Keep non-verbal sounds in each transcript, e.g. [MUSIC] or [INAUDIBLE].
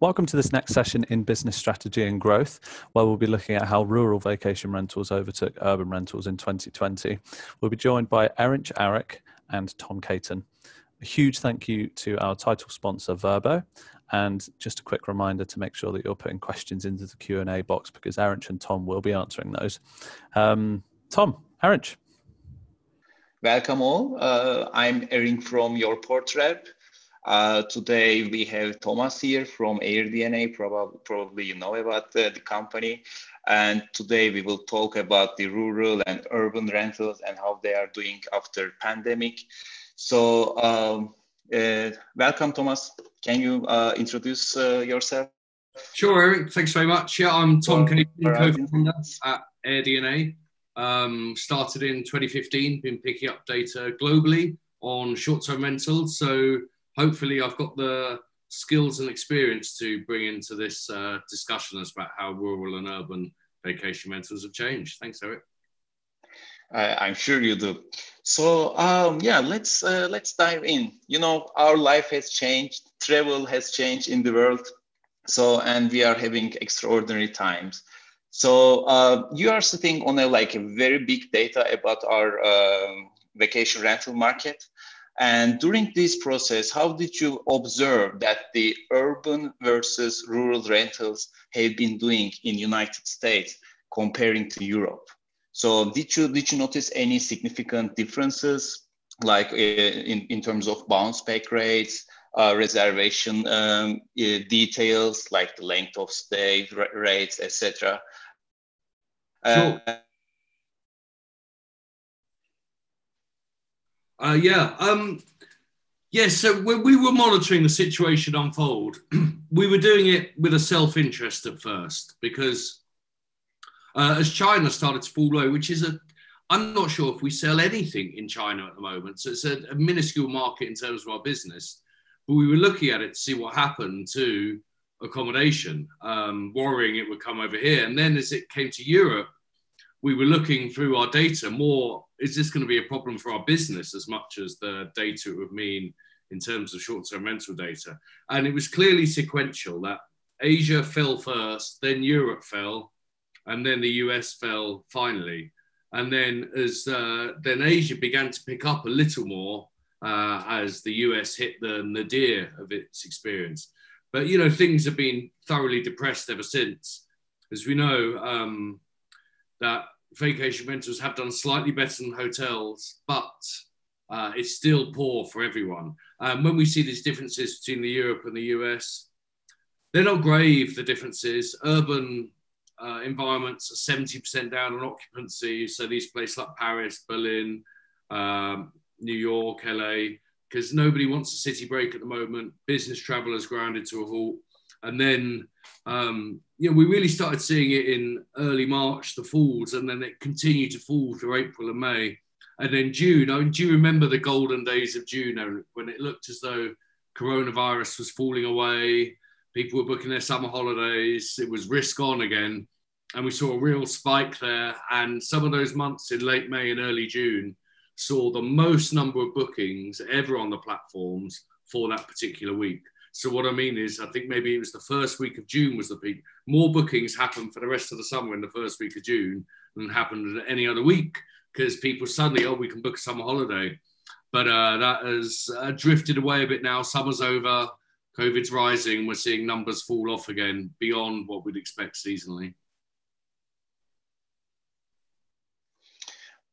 Welcome to this next session in business strategy and growth, where we'll be looking at how rural vacation rentals overtook urban rentals in 2020. We'll be joined by Erinch Arick and Tom Caton. A huge thank you to our title sponsor Vrbo. and just a quick reminder to make sure that you're putting questions into the Q&A box because Erinch and Tom will be answering those. Um, Tom, Erinch. Welcome all. Uh, I'm Erin from Your Port Rep. Uh, today we have Thomas here from AirDNA. Probably, probably you know about the, the, company. And today we will talk about the rural and urban rentals and how they are doing after pandemic. So um, uh, welcome, Thomas. Can you uh, introduce uh, yourself? Sure, Eric. Thanks very much. Yeah, I'm Tom Caton, co-founder at AirDNA. Um, started in 2015, been picking up data globally on short-term rentals. So hopefully I've got the skills and experience to bring into this uh, discussion about how rural and urban vacation rentals have changed. Thanks, Eric. Uh, I'm sure you do. So um, yeah, let's uh, let's dive in. You know, our life has changed, travel has changed in the world. So and we are having extraordinary times. So uh, you are sitting on a like a very big data about our um, vacation rental market. And during this process, how did you observe that the urban versus rural rentals have been doing in United States comparing to Europe? So did you did you notice any significant differences, like uh, in, in terms of bounce back rates, uh, reservation um, uh, details, like the length of stay rates, etc. Sure. Uh, yeah. Um, yes. Yeah, so when we were monitoring the situation unfold, [CLEARS THROAT] we were doing it with a self interest at first because uh, as China started to fall low, which is a, I'm not sure if we sell anything in China at the moment. So it's a, a minuscule market in terms of our business. But we were looking at it to see what happened to accommodation, um, worrying it would come over here. And then as it came to Europe, we were looking through our data more is this going to be a problem for our business as much as the data would mean in terms of short-term rental data? And it was clearly sequential that asia fell first then europe fell and then the us fell finally. And then as uh, then asia began to pick up a little more uh, as the us hit the nadir of its experience. But you know things have been thoroughly depressed ever since. As we know um, that vacation rentals have done slightly better than hotels, but uh, it's still poor for everyone. Um, when we see these differences between the Europe and the US, they're not grave, the differences. Urban uh, environments are 70% down on occupancy. So these places like Paris, Berlin, um, New York, LA, because nobody wants a city break at the moment. Business travel grounded to a halt. And then um, you know, we really started seeing it in early March, the falls, and then it continued to fall through April and May. And then June, I mean, do you remember the golden days of June when it looked as though coronavirus was falling away? People were booking their summer holidays. It was risk on again. And we saw a real spike there. And some of those months in late May and early June saw the most number of bookings ever on the platforms for that particular week. So what I mean is, I think maybe it was the first week of June was the peak. More bookings happened for the rest of the summer in the first week of June than happened in any other week because people suddenly, oh, we can book a summer holiday. But uh, that has uh, drifted away a bit now. Summer's over. COVID's rising. We're seeing numbers fall off again beyond what we'd expect seasonally.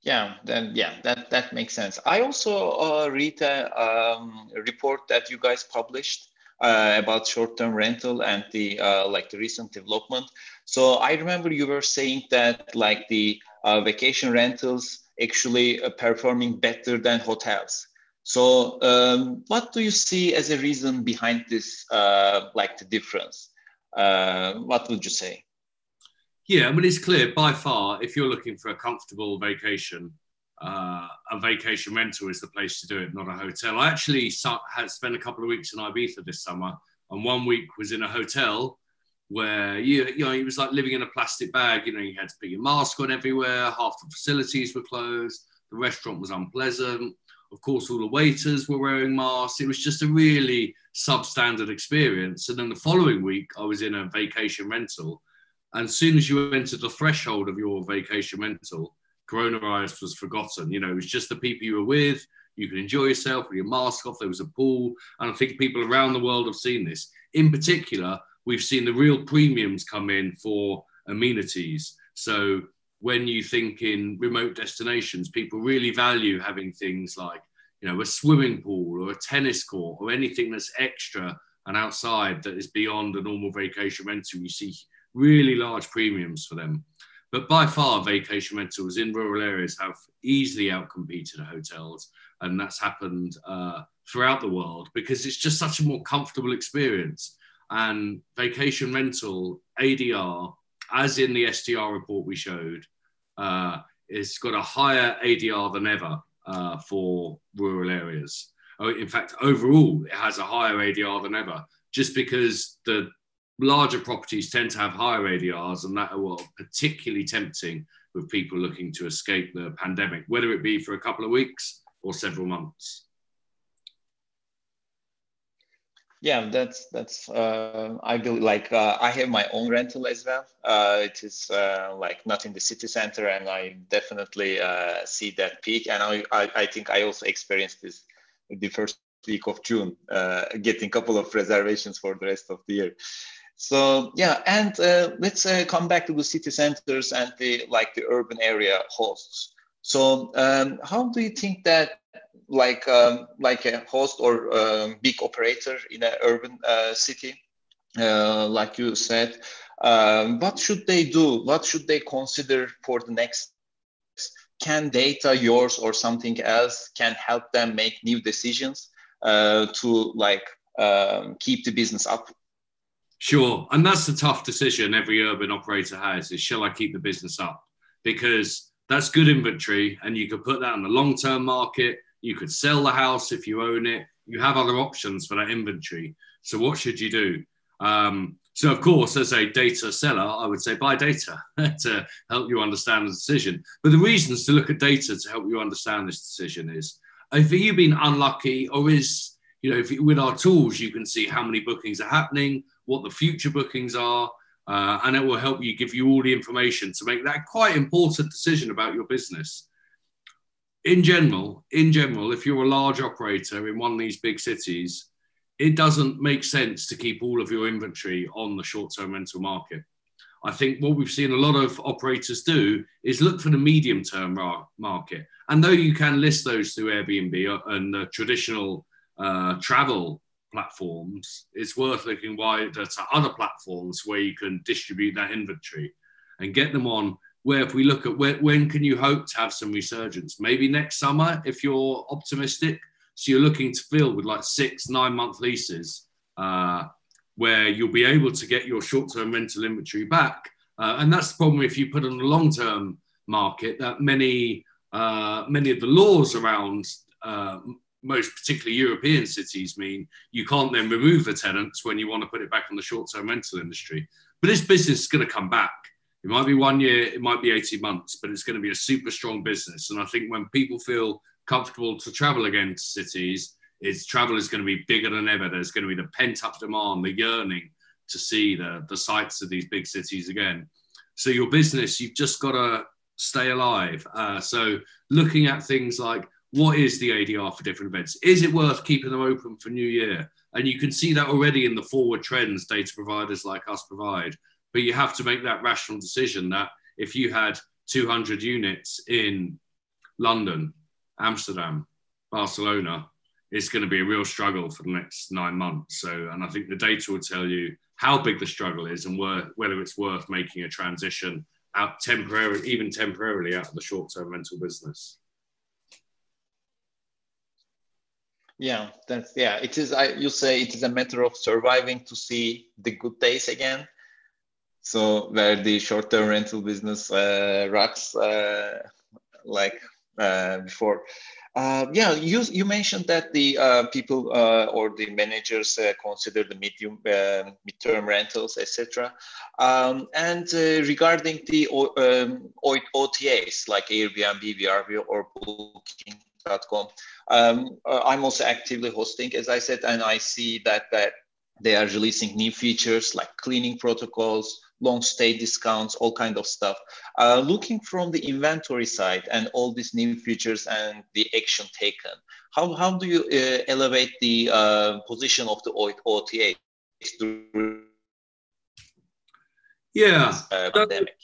Yeah, then yeah, that that makes sense. I also uh, read a, um, a, report that you guys published uh, about short-term rental and the uh, like the recent development. So I remember you were saying that like the uh, vacation rentals actually uh, performing better than hotels. So um, what do you see as a reason behind this, uh, like the difference? Uh, what would you say? Yeah, I mean, it's clear by far, if you're looking for a comfortable vacation, uh, a vacation rental is the place to do it, not a hotel. I actually had spent a couple of weeks in Ibiza this summer, and one week was in a hotel where you, you know it was like living in a plastic bag. You know, you had to put your mask on everywhere. Half the facilities were closed. The restaurant was unpleasant. Of course, all the waiters were wearing masks. It was just a really substandard experience. And then the following week, I was in a vacation rental. And as soon as you entered the threshold of your vacation rental, coronavirus was forgotten. You know, it was just the people you were with. You could enjoy yourself with your mask off. There was a pool. And I think people around the world have seen this. In particular, we've seen the real premiums come in for amenities. So when you think in remote destinations, people really value having things like, you know, a swimming pool or a tennis court or anything that's extra and outside that is beyond a normal vacation rental. You see really large premiums for them. But by far, vacation rentals in rural areas have easily outcompeted hotels. And that's happened uh, throughout the world because it's just such a more comfortable experience. And vacation rental, ADR, as in the STR report we showed, uh, it's got a higher ADR than ever uh, for rural areas. Oh, in fact, overall, it has a higher ADR than ever, just because the larger properties tend to have higher ADRs, and that are particularly tempting with people looking to escape the pandemic, whether it be for a couple of weeks or several months. Yeah, that's that's. Uh, I believe like uh, I have my own rental as well. Uh, it is uh, like not in the city center, and I definitely uh, see that peak. And I, I, I think I also experienced this the first week of June, uh, getting a couple of reservations for the rest of the year. So yeah, and let's come back to the city centers and the like the urban area hosts. So um, how do you think that like um, like a host or um, big operator in an urban uh, city, uh, like you said, um, what should they do? What should they consider for the next? Can data, yours or something else, can help them make new decisions uh, to like um, keep the business up? Sure, and that's the tough decision every urban operator has: is shall I keep the business up? Because that's good inventory, and you could put that on the long-term market you could sell the house if you own it. You have other options for that inventory. So what should you do? Um, so of course, as a data seller, I would say buy data [LAUGHS] to help you understand the decision. But the reasons to look at data to help you understand this decision is if you've been unlucky or is, you know, if you, with our tools, you can see how many bookings are happening, what the future bookings are, uh, and it will help you give you all the information to make that quite important decision about your business in general, in general, if you're a large operator in one of these big cities, it doesn't make sense to keep all of your inventory on the short-term rental market. I think what we've seen a lot of operators do is look for the medium-term market. And though you can list those through Airbnb and the traditional uh, travel platforms, it's worth looking wider to other platforms where you can distribute that inventory and get them on where if we look at where, when can you hope to have some resurgence? Maybe next summer if you're optimistic. So you're looking to fill with like six, nine month leases uh, where you'll be able to get your short term rental inventory back. Uh, and that's the problem if you put on the long term market that many, uh, many of the laws around uh, most particularly European cities mean you can't then remove the tenants when you want to put it back on the short term rental industry. But this business is going to come back. It might be one year, it might be 18 months, but it's going to be a super strong business. And I think when people feel comfortable to travel again to cities, it's travel is going to be bigger than ever. There's going to be the pent up demand, the yearning to see the, the sights of these big cities again. So your business, you've just got to stay alive. Uh, so looking at things like what is the ADR for different events? Is it worth keeping them open for New Year? And you can see that already in the forward trends data providers like us provide but you have to make that rational decision that if you had 200 units in London, Amsterdam, Barcelona, it's going to be a real struggle for the next nine months. So, and I think the data will tell you how big the struggle is and where, whether it's worth making a transition out temporarily, even temporarily out of the short-term rental business. Yeah, that's yeah. It is. I you say it is a matter of surviving to see the good days again, so where the short-term rental business uh, rocks uh, like uh, before. Uh, yeah, you, you mentioned that the uh, people uh, or the managers consider the medium mid-term rentals, etc. Um, and regarding the um, OTAs like Airbnb, VRBO, or Booking Um, uh, I'm also actively hosting, as I said, and I see that that they are releasing new features like cleaning protocols, long stay discounts, all kind of stuff. Uh, looking from the inventory side and all these new features and the action taken, how, how do you uh, elevate the uh, position of the OTA? Yeah. Uh, pandemic?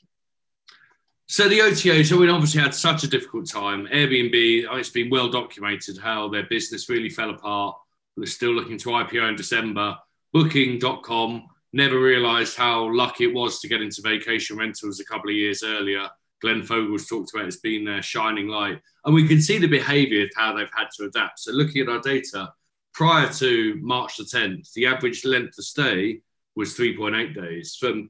So the OTAs, I mean, obviously had such a difficult time. Airbnb, oh, it's been well documented how their business really fell apart. They're still looking to IPO in December. Booking.com never realised how lucky it was to get into vacation rentals a couple of years earlier. Glenn Fogel's talked about it's been their shining light. And we can see the behaviour of how they've had to adapt. So looking at our data, prior to March the 10th, the average length of stay was 3.8 days. From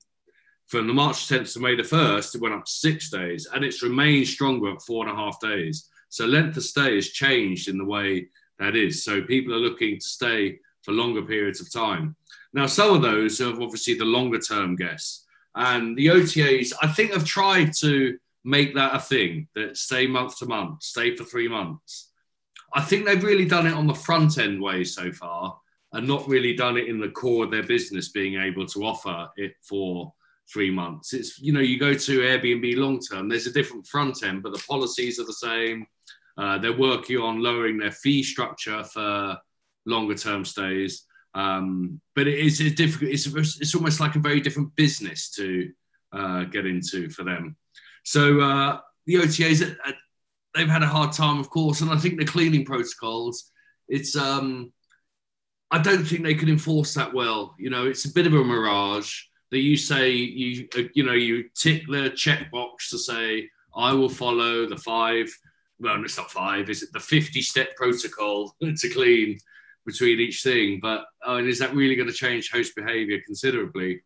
from the March 10th to May the 1st, it went up six days and it's remained stronger at four and a half days. So length of stay has changed in the way that is. So people are looking to stay for longer periods of time. Now, some of those are obviously the longer term guests. And the OTAs, I think, have tried to make that a thing that stay month to month, stay for three months. I think they've really done it on the front end way so far and not really done it in the core of their business, being able to offer it for three months. It's, you know, you go to Airbnb long term, there's a different front end, but the policies are the same. Uh, they're working on lowering their fee structure for longer term stays. Um, but it is a difficult, it's, it's almost like a very different business to uh, get into for them. So uh, the OTAs, uh, they've had a hard time, of course. And I think the cleaning protocols, it's, um, I don't think they can enforce that well. You know, it's a bit of a mirage that you say you uh, you know you tick the checkbox to say I will follow the five. Well, it's not five. Is it the fifty-step protocol [LAUGHS] to clean between each thing? But I mean, is that really going to change host behaviour considerably?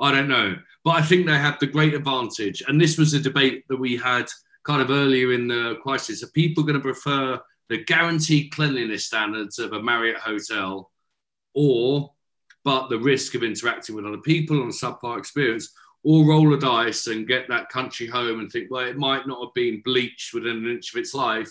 I don't know. But I think they have the great advantage, and this was a debate that we had kind of earlier in the crisis. Are people going to prefer the guaranteed cleanliness standards of a Marriott hotel, or but the risk of interacting with other people on a subpar experience, or roll a dice and get that country home and think, well, it might not have been bleached within an inch of its life,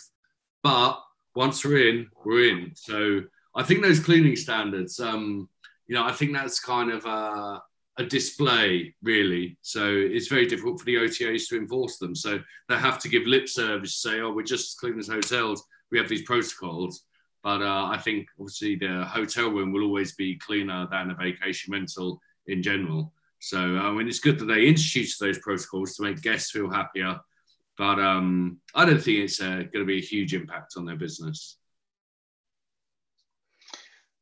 but once we're in, we're in. So I think those cleaning standards, um, you know, I think that's kind of a, a display, really. So it's very difficult for the OTAs to enforce them. So they have to give lip service, say, oh, we're just cleaning as hotels. We have these protocols. But uh, I think obviously the hotel room will always be cleaner than a vacation rental in general. So I mean, it's good that they introduce those protocols to make guests feel happier. But um, I don't think it's uh, going to be a huge impact on their business.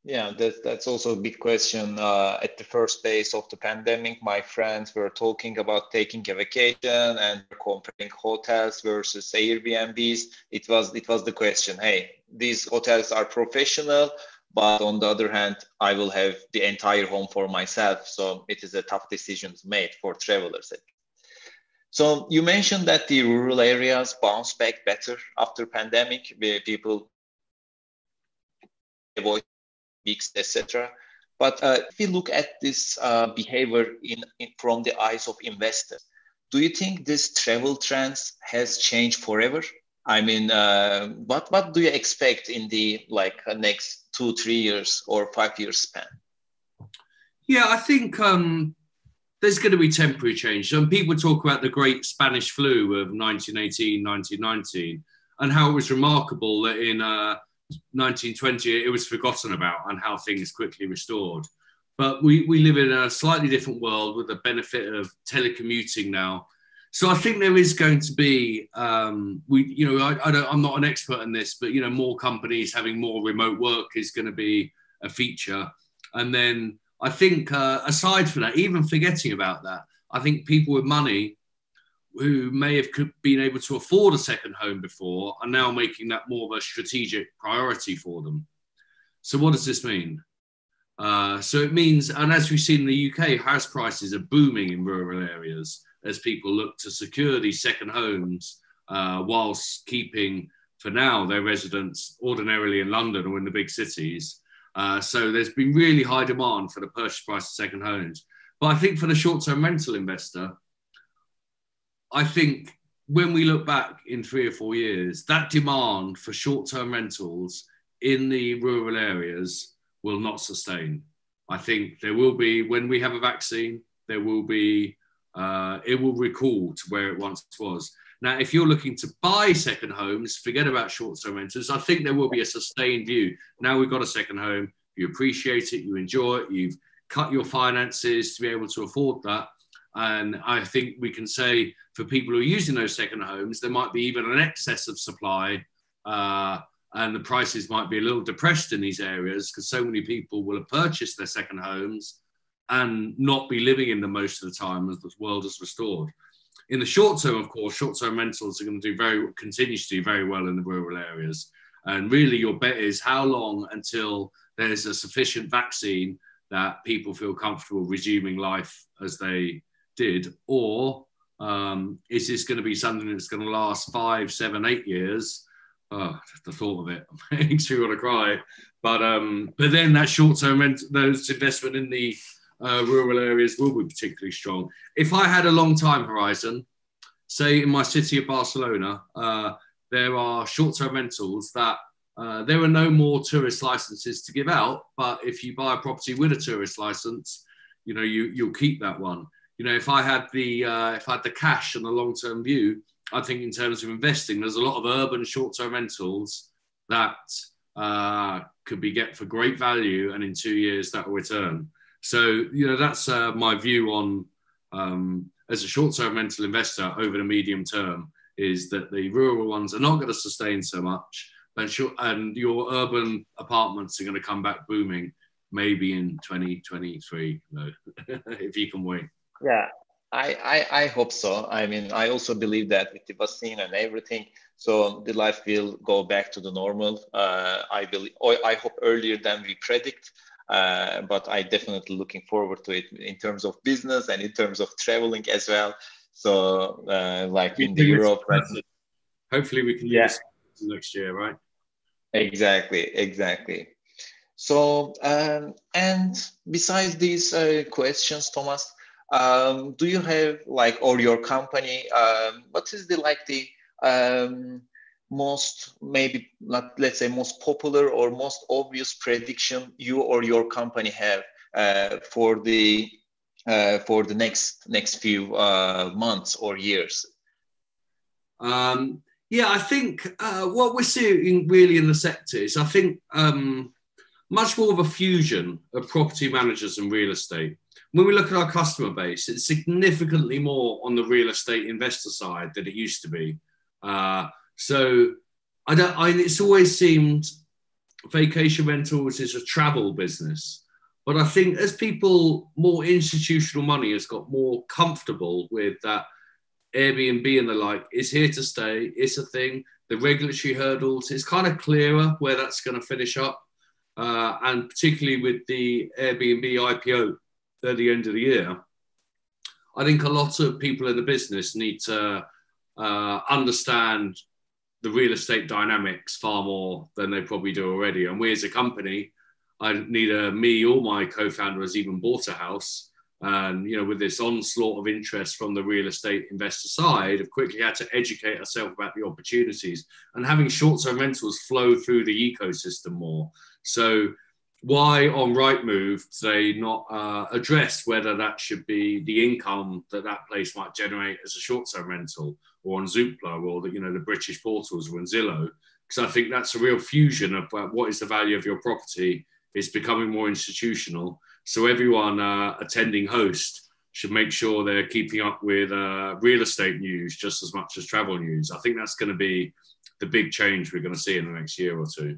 Yeah, that, that's also a big question. Uh, at the first days of the pandemic, my friends were talking about taking a vacation and comparing hotels versus Airbnbs. It was it was the question. Hey, these hotels are professional, but on the other hand, I will have the entire home for myself. So it is a tough decision made for travelers. So you mentioned that the rural areas bounce back better after pandemic. Where people avoid weeks, etc. But uh, if we look at this uh, behavior in, in, from the eyes of investors, do you think this travel trends has changed forever? I mean, uh, what what do you expect in the like uh, next two, three years or five years span? Yeah, I think um, there's going to be temporary change. Some people talk about the great Spanish flu of 1918, 1919, and how it was remarkable that in uh, 1920, it was forgotten about and how things quickly restored. But we, we live in a slightly different world with the benefit of telecommuting now. So I think there is going to be, um, we, you know, I, I don't, I'm not an expert in this, but you know, more companies having more remote work is going to be a feature. And then I think, uh, aside from that, even forgetting about that, I think people with money who may have been able to afford a second home before are now making that more of a strategic priority for them. So, what does this mean? Uh, so, it means, and as we've seen in the UK, house prices are booming in rural areas as people look to secure these second homes uh, whilst keeping, for now, their residence ordinarily in London or in the big cities. Uh, so, there's been really high demand for the purchase price of second homes. But I think for the short term rental investor, I think when we look back in three or four years, that demand for short term rentals in the rural areas will not sustain. I think there will be, when we have a vaccine, there will be, uh, it will recall to where it once was. Now, if you're looking to buy second homes, forget about short term rentals. I think there will be a sustained view. Now we've got a second home, you appreciate it, you enjoy it, you've cut your finances to be able to afford that. And I think we can say for people who are using those second homes, there might be even an excess of supply. Uh, and the prices might be a little depressed in these areas because so many people will have purchased their second homes and not be living in them most of the time as the world is restored. In the short term, of course, short term rentals are going to do very continues to do very well in the rural areas. And really, your bet is how long until there's a sufficient vaccine that people feel comfortable resuming life as they did, or um, is this going to be something that's going to last five, seven, eight years? Oh, the thought of it [LAUGHS] makes me want to cry. But um, but then that short term rent, those investment in the uh, rural areas will be particularly strong. If I had a long time horizon, say in my city of Barcelona, uh, there are short term rentals that uh, there are no more tourist licenses to give out. But if you buy a property with a tourist license, you know you you'll keep that one you know, if I had the uh, if I had the cash and the long term view, I think in terms of investing, there's a lot of urban short term rentals that uh, could be get for great value, and in two years that will return. So you know, that's uh, my view on um, as a short term rental investor over the medium term is that the rural ones are not going to sustain so much, and, short, and your urban apartments are going to come back booming maybe in 2023 you know, [LAUGHS] if you can wait. Yeah, I, I, I hope so. I mean, I also believe that with the vaccine and everything, so the life will go back to the normal. Uh, I believe, I hope earlier than we predict. Uh, but I definitely looking forward to it in terms of business and in terms of traveling as well. So, uh, like in the Europe, hopefully we can yeah. next year, right? Exactly, exactly. So, um, and besides these uh, questions, Thomas, um, do you have like or your company um, what is the like the um, most maybe not let's say most popular or most obvious prediction you or your company have uh, for the uh, for the next next few uh, months or years? Um, yeah i think uh, what we're seeing really in the sector is i think um, much more of a fusion of property managers and real estate when we look at our customer base, it's significantly more on the real estate investor side than it used to be. Uh, so I don't. I, it's always seemed vacation rentals is a travel business, but I think as people more institutional money has got more comfortable with that Airbnb and the like is here to stay. It's a thing. The regulatory hurdles. It's kind of clearer where that's going to finish up, uh, and particularly with the Airbnb IPO at the end of the year, I think a lot of people in the business need to uh, understand the real estate dynamics far more than they probably do already. And we as a company, I neither me or my co-founder has even bought a house. And you know, with this onslaught of interest from the real estate investor side, have quickly had to educate ourselves about the opportunities and having short-term rentals flow through the ecosystem more. So why on Rightmove they not uh, addressed whether that should be the income that that place might generate as a short-term rental, or on Zoopla, or the you know the British portals, or on Zillow? Because I think that's a real fusion of uh, what is the value of your property is becoming more institutional. So everyone uh, attending host should make sure they're keeping up with uh, real estate news just as much as travel news. I think that's going to be the big change we're going to see in the next year or two.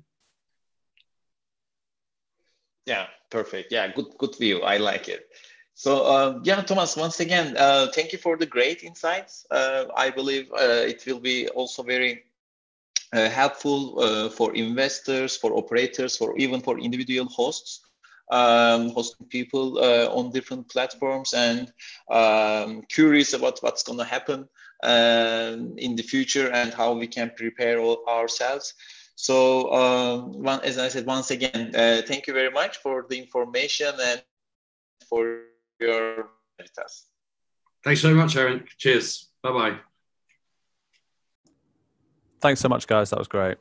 Yeah, perfect. Yeah, good good view. I like it. So uh, yeah, Thomas, once again, uh, thank you for the great insights. Uh, I believe uh, it will be also very uh, helpful uh, for investors, for operators, for even for individual hosts, um, hosting people on different platforms, and um, curious about what's going to happen um, in the future and how we can prepare ourselves. So, um, one, as I said, once again, uh, thank you very much for the information and for your Thanks so much, Aaron. Cheers. Bye bye. Thanks so much, guys. That was great.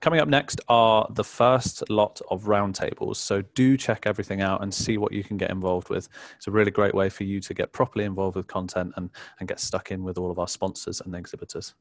Coming up next are the first lot of roundtables. So do check everything out and see what you can get involved with. It's a really great way for you to get properly involved with content and, and get stuck in with all of our sponsors and exhibitors.